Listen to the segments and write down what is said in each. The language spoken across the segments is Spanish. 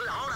大家好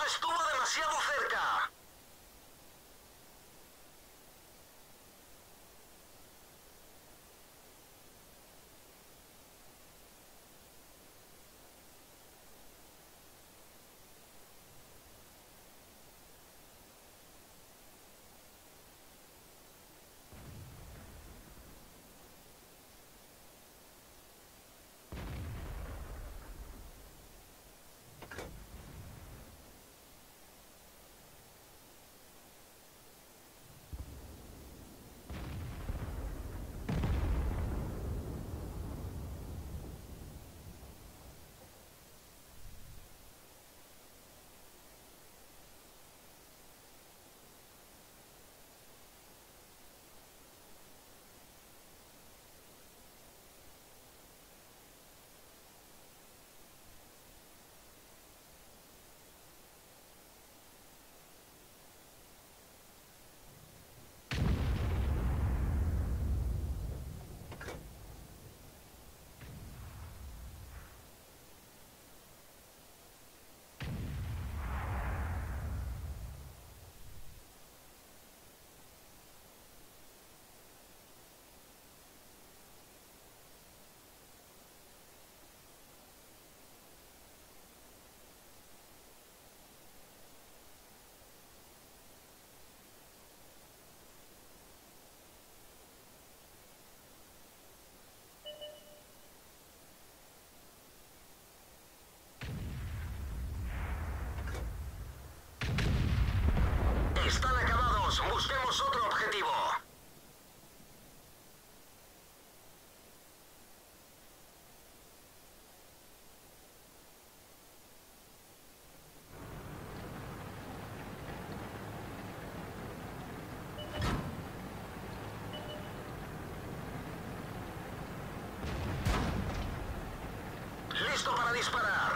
шестой Están acabados. Busquemos otro objetivo. Listo para disparar.